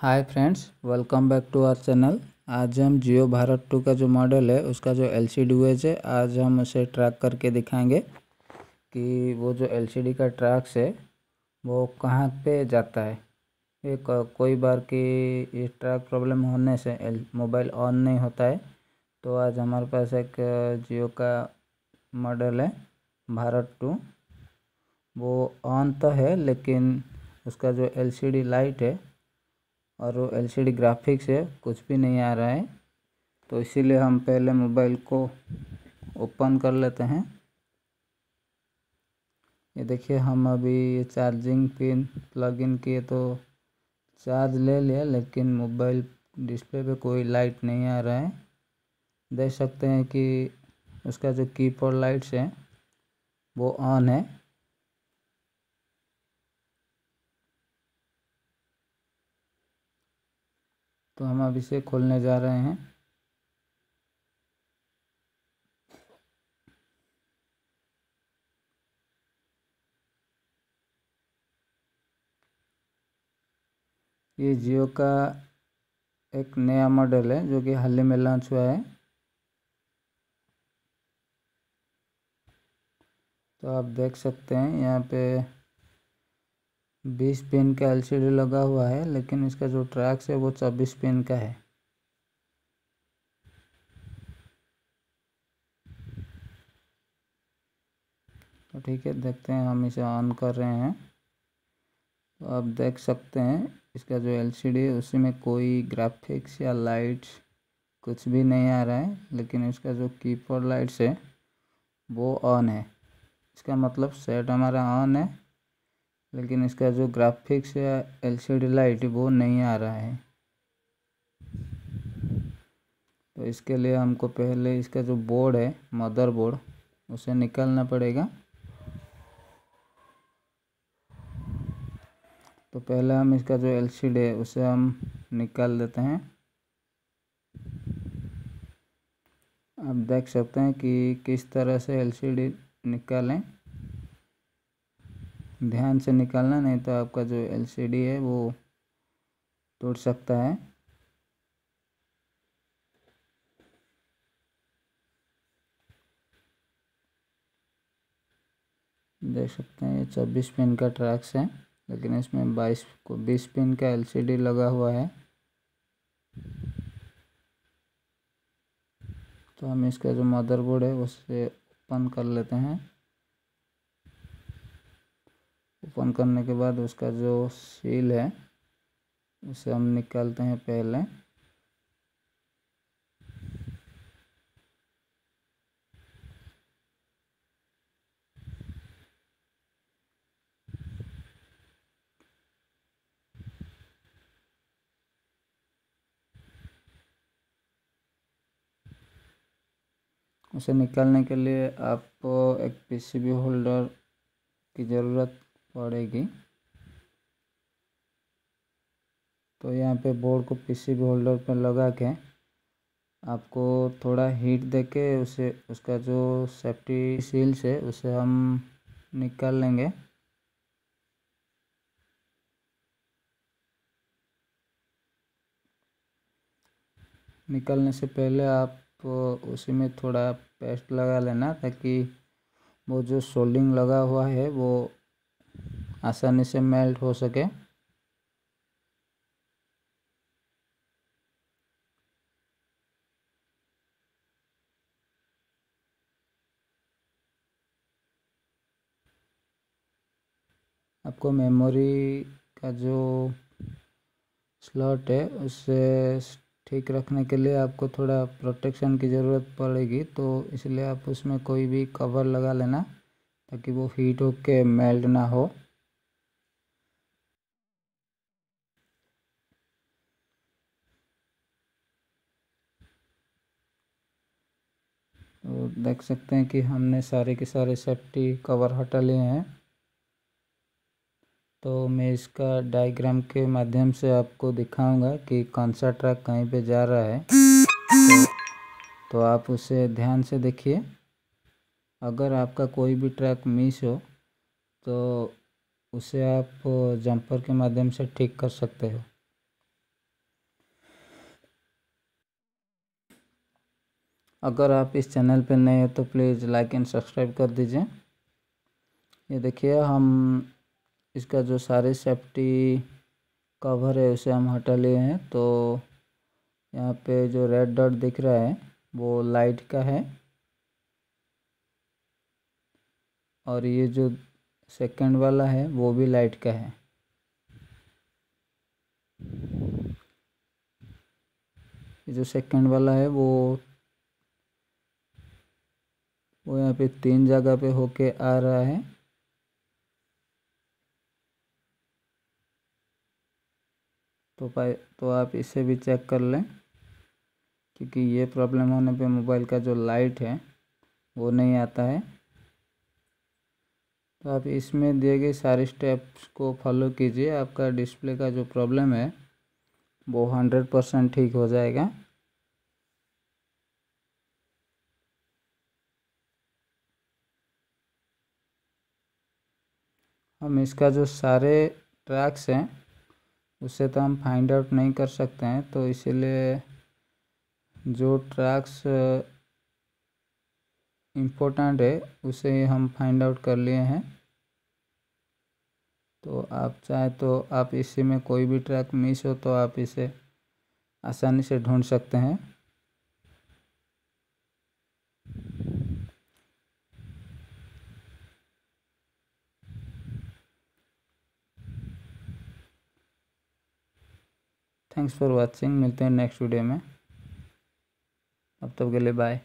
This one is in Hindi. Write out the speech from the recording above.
Hi friends welcome back to our channel आज हम जियो भारत टू का जो मॉडल है, उसका जो एल सी डी है, आज हम उसे ट्रैक करके दिखाएँगे कि वो जो एल सी डी का ट्रैक्स है, वो कहाँ पे जाता है। ये कोई बार की ये ट्रैक प्रॉब्लम होने से मोबाइल ऑन नहीं होता है तो आज हमारे पास एक जियो का मॉडल है भारत टू वो ऑन तो है, लेकिन उसका जो एलसीडी लाइट है और वो एलसीडी ग्राफिक्स है, कुछ भी नहीं आ रहा है। तो इसीलिए हम पहले मोबाइल को ओपन कर लेते हैं। ये देखिए, हम अभी ये चार्जिंग पिन प्लग इन किए तो चार्ज ले लिया, लेकिन मोबाइल डिस्प्ले पे कोई लाइट नहीं आ रहा है। देख सकते हैं कि उसका जो कीपैड लाइट्स है, वो ऑन है। तो हम अब इसे खोलने जा रहे हैं। ये जियो का एक नया मॉडल है, जो कि हाल ही में लॉन्च हुआ है। तो आप देख सकते हैं, यहाँ पे बीस पिन का एलसीडी लगा हुआ है, लेकिन इसका जो ट्रैक्स है वो चौबीस पिन का है। तो ठीक है, देखते हैं हम इसे ऑन कर रहे हैं। तो आप देख सकते हैं, इसका जो एलसीडी है, उसी में कोई ग्राफिक्स या लाइट्स कुछ भी नहीं आ रहा है, लेकिन इसका जो कीपैड लाइट्स है, वो ऑन है। इसका मतलब सेट हमारा ऑन है। लेकिन इसका जो ग्राफिक्स या एलसीडी लाइट वो नहीं आ रहा है। तो इसके लिए हमको पहले इसका जो बोर्ड है मदर बोर्ड उसे निकालना पड़ेगा। तो पहले हम इसका जो एलसीडी है, उसे हम निकाल देते हैं। आप देख सकते हैं कि किस तरह से एलसीडी निकालें। ध्यान से निकालना, नहीं तो आपका जो एलसीडी है वो टूट सकता है। देख सकते हैं, ये चौबीस पिन का ट्रैक्स है, लेकिन इसमें बाईस को, बीस पिन का एलसीडी लगा हुआ है। तो हम इसका जो मदरबोर्ड है उसे ओपन कर लेते हैं। ओपन करने के बाद उसका जो सील है, उसे हम निकालते हैं पहले। उसे निकालने के लिए आपको एक पीसीबी होल्डर की ज़रूरत पड़ेगी। तो यहाँ पे बोर्ड को पीसीबी होल्डर पर लगा के आपको थोड़ा हीट देके उसे, उसका जो सेफ्टी सील्स है, उसे हम निकाल लेंगे। निकालने से पहले आप उसी में थोड़ा पेस्ट लगा लेना ताकि वो जो सोल्डिंग लगा हुआ है, वो आसानी से मेल्ट हो सके। आपको मेमोरी का जो स्लॉट है उससे ठीक रखने के लिए आपको थोड़ा प्रोटेक्शन की ज़रूरत पड़ेगी। तो इसलिए आप उसमें कोई भी कवर लगा लेना, ताकि वो हीट होके मेल्ट ना हो। तो देख सकते हैं कि हमने सारे के सारे सेफ्टी कवर हटा लिए हैं। तो मैं इसका डायग्राम के माध्यम से आपको दिखाऊँगा कि कौन सा ट्रक कहीं पे जा रहा है। तो, तो आप उसे ध्यान से देखिए। अगर आपका कोई भी ट्रैक मिस हो तो उसे आप जंपर के माध्यम से ठीक कर सकते हो। अगर आप इस चैनल पर नए हैं तो प्लीज़ लाइक एंड सब्सक्राइब कर दीजिए। ये देखिए, हम इसका जो सारे सेफ्टी कवर है उसे हम हटा लिए हैं। तो यहाँ पे जो रेड डॉट दिख रहा है, वो लाइट का है। और ये जो सेकंड वाला है, वो भी लाइट का है। ये जो सेकंड वाला है, वो वो यहाँ पे तीन जगह पे होके आ रहा है। तो पाए तो आप इसे भी चेक कर लें, क्योंकि ये प्रॉब्लम होने पे मोबाइल का जो लाइट है, वो नहीं आता है। तो आप इसमें दिए गए सारे स्टेप्स को फॉलो कीजिए, आपका डिस्प्ले का जो प्रॉब्लम है, वो हंड्रेड परसेंट ठीक हो जाएगा। हम इसका जो सारे ट्रैक्स हैं उससे तो हम फाइंड आउट नहीं कर सकते हैं तो इसीलिए जो ट्रैक्स इम्पोर्टेंट है, उसे ही हम फाइंड आउट कर लिए हैं। तो आप चाहे तो आप इसी में कोई भी ट्रैक मिस हो तो आप इसे आसानी से ढूंढ सकते हैं। थैंक्स फॉर वाचिंग मिलते हैं नेक्स्ट वीडियो में। अब तब के लिए बाय